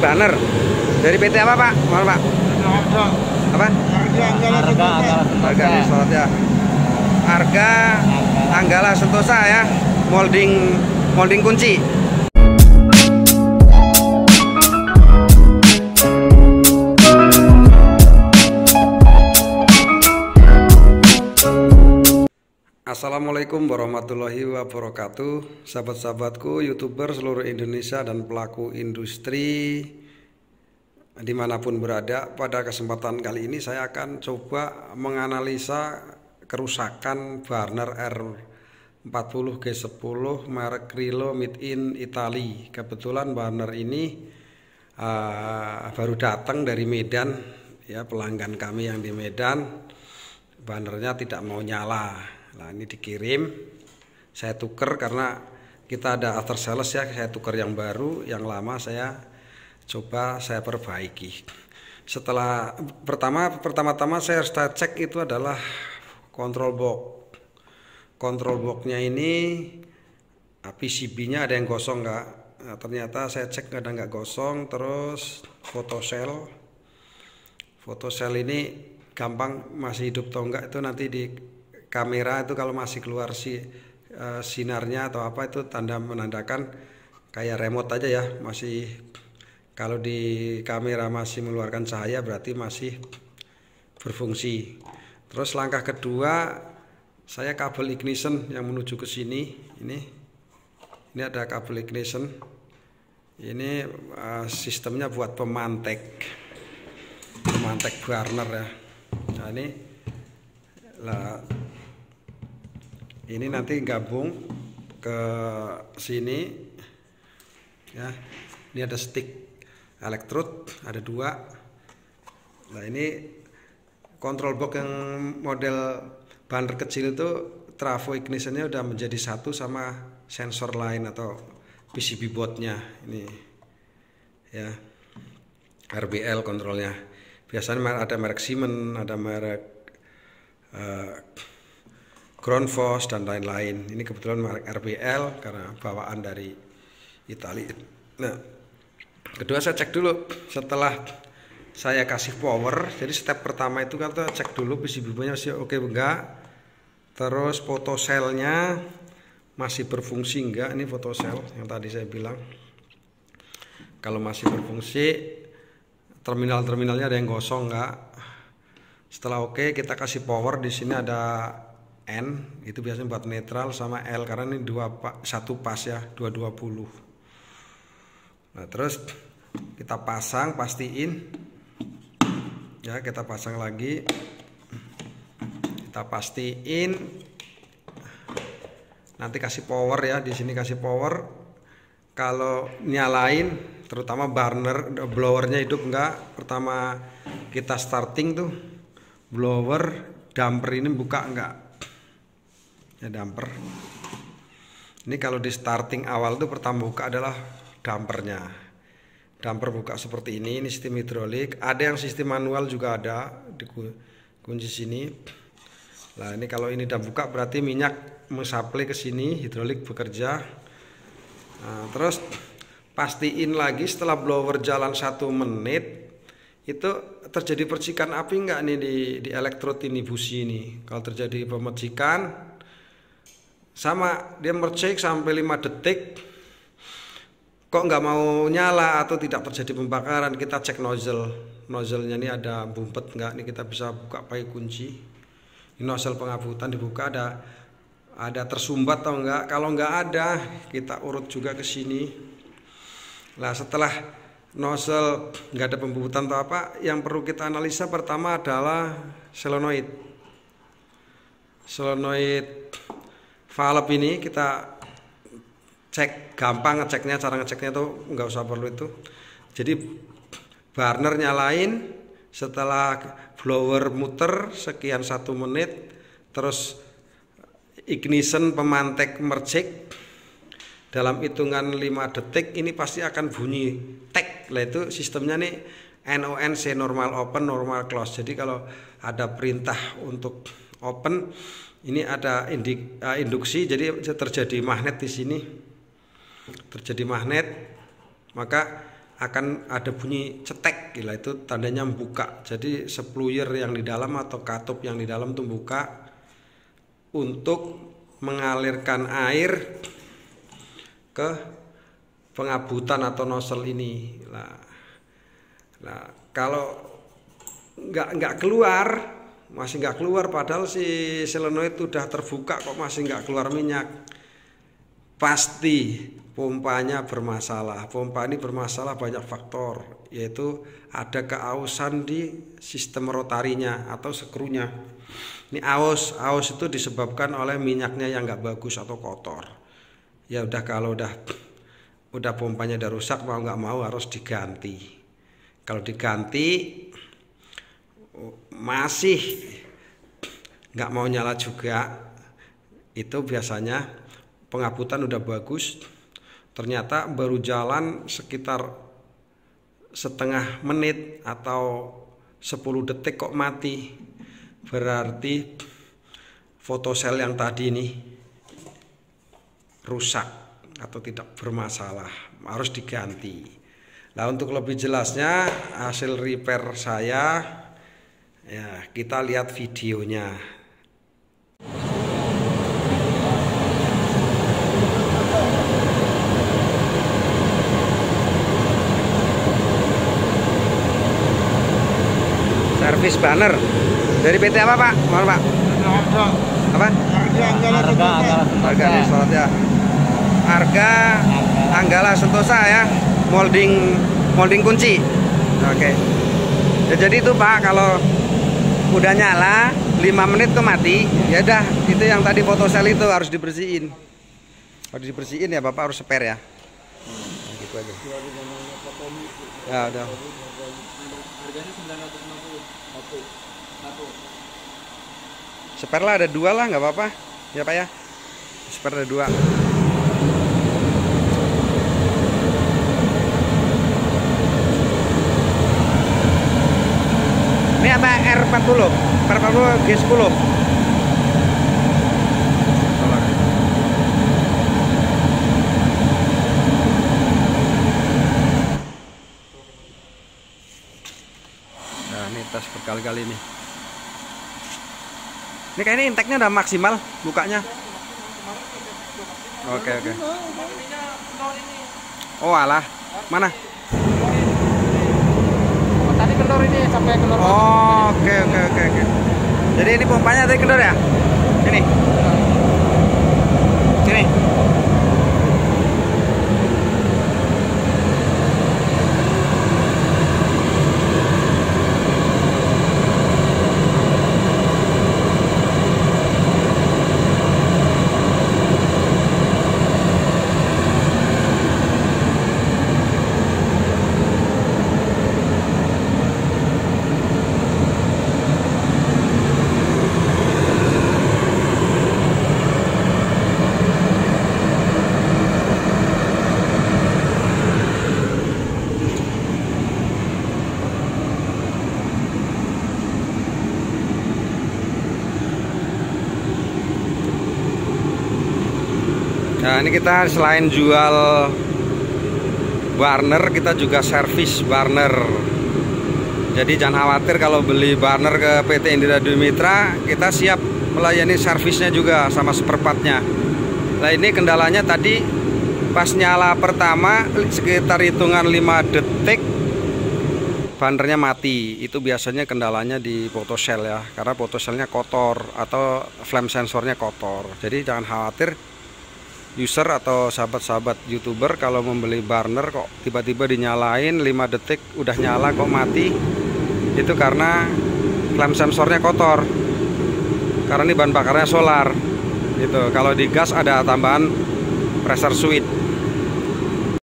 banner dari PT apa Pak? Mohon Pak. Apa? Harga Harga slot ya. Harga Anggala Sentosa ya. Molding molding kunci. Assalamualaikum warahmatullahi wabarakatuh. Sahabat-sahabatku, youtuber seluruh Indonesia dan pelaku industri Di mana pun berada, pada kesempatan kali ini saya akan coba menganalisa kerusakan burner R40 G10 merek Rilo Made in Italy. Kebetulan burner ini uh, baru datang dari Medan ya pelanggan kami yang di Medan. Bannernya tidak mau nyala nah ini dikirim saya tuker karena kita ada after sales ya saya tuker yang baru yang lama saya coba saya perbaiki. Setelah pertama pertama-tama saya harus cek itu adalah control box. Control boxnya ini PCB nya ada yang gosong nggak? Nah, ternyata saya cek ada nggak gosong terus foto cell ini gampang masih hidup atau enggak itu nanti di kamera itu kalau masih keluar si uh, sinarnya atau apa itu tanda menandakan kayak remote aja ya. Masih kalau di kamera masih mengeluarkan cahaya berarti masih berfungsi. Terus langkah kedua saya kabel ignition yang menuju ke sini. Ini ini ada kabel ignition. Ini uh, sistemnya buat pemantek. Pemantek burner ya. Nah ini lah ini nanti gabung ke sini. Ya ini ada stick elektrod ada dua. Nah ini kontrol box yang model banner kecil itu trafo ignitionnya udah menjadi satu sama sensor lain atau PCB boardnya ini. Ya RBL kontrolnya biasanya ada merek Siemens ada merek uh, Ground Force dan lain-lain. Ini kebetulan merek RBL karena bawaan dari Italia nah kedua saya cek dulu. Setelah saya kasih power jadi step pertama itu kan cek dulu PCB nya masih oke enggak. Terus foto selnya masih berfungsi enggak? Ini foto sel yang tadi saya bilang. Kalau masih berfungsi terminal-terminalnya ada yang gosong nggak setelah oke okay, kita kasih power. Di sini ada N itu biasanya buat netral sama L karena ini dua satu pas ya 220 nah terus kita pasang pastiin. Ya kita pasang lagi. Kita pastiin. Nanti kasih power ya di sini kasih power. Kalau nyalain terutama burner blowernya hidup enggak pertama kita starting tuh blower damper ini buka enggak ya damper. Ini kalau di starting awal tuh pertama buka adalah dampernya. Damper buka seperti ini ini sistem hidrolik. Ada yang sistem manual juga ada di kunci sini. Nah ini kalau ini udah buka berarti minyak mensuplai ke sini hidrolik bekerja. Nah, terus pastiin lagi setelah blower jalan satu menit itu terjadi percikan api enggak nih di, di elektrod ini busi ini? Kalau terjadi pemecikan sama dia mercek sampai 5 detik. Kok nggak mau nyala atau tidak terjadi pembakaran? Kita cek nozzle. Nozzle-nya ini ada bumpet enggak nih kita bisa buka pakai kunci. Ini nozzle pengabutan dibuka ada ada tersumbat atau enggak kalau enggak ada kita urut juga ke sini. Nah setelah nozzle nggak ada pembubutan atau apa, yang perlu kita analisa pertama adalah solenoid. Solenoid valve ini kita cek gampang ngeceknya, cara ngeceknya tuh nggak usah perlu itu. Jadi burner nyalain, setelah blower muter sekian satu menit, terus ignition pemantek mercek dalam hitungan 5 detik ini pasti akan bunyi tek lah itu sistemnya nih NONC normal open normal close jadi kalau ada perintah untuk open ini ada indik, uh, induksi jadi terjadi magnet di sini. Terjadi magnet maka akan ada bunyi cetek gila itu tandanya buka jadi sepluyer yang di dalam atau katup yang di dalam tuh buka untuk mengalirkan air ke pengabutan atau nozzle ini. Lah nah kalau nggak nggak keluar masih nggak keluar padahal si solenoid udah terbuka kok masih nggak keluar minyak pasti pompanya bermasalah. Pompa ini bermasalah banyak faktor, yaitu ada keausan di sistem rotarinya atau skrunya. Ini aus, aus itu disebabkan oleh minyaknya yang nggak bagus atau kotor. Ya udah kalau udah udah pompanya udah rusak mau nggak mau harus diganti. Kalau diganti masih nggak mau nyala juga, itu biasanya pengabutan udah bagus, ternyata baru jalan sekitar setengah menit atau 10 detik kok mati. Berarti fotosel yang tadi ini rusak atau tidak bermasalah. Harus diganti. Nah untuk lebih jelasnya hasil repair saya ya kita lihat videonya servis banner dari PT apa Pak? Mohon Pak. Apa? Harga Harga nih surat ya. Harga Anggala Sentosa ya. Molding molding kunci. Oke. Ya, jadi itu Pak kalau udah nyala 5 menit tuh mati, ya udah itu yang tadi fotosel itu harus dibersihin. Harus dibersihin ya Bapak harus spare ya. Nah, gitu aja. Ya udah. Harganya 950 satu. Satu. Spare lah ada dua lah nggak apa-apa ya pak ya spare ada dua ini apa R40 R40 G10 nah ini tes berkali-kali nih ini kayaknya inteknya udah maksimal bukanya. Oke oke. Oh alah, mana? Kendor ini sampai kendor. Oh, oke oke oke oke. Jadi ini pompanya tadi kendor ya? Ini. Sini. Nah ini kita selain jual burner kita juga servis burner. Jadi jangan khawatir kalau beli burner ke PT Indra Dwi Mitra kita siap melayani servisnya juga sama seperempatnya. Nah ini kendalanya tadi pas nyala pertama sekitar hitungan 5 detik bandernya mati itu biasanya kendalanya di photocell ya karena photocelnya kotor atau flame sensornya kotor jadi jangan khawatir user atau sahabat-sahabat youtuber kalau membeli burner kok tiba-tiba dinyalain 5 detik udah nyala kok mati. Itu karena flame sensornya kotor. Karena ini bahan bakarnya solar. Gitu. Kalau di gas ada tambahan pressure switch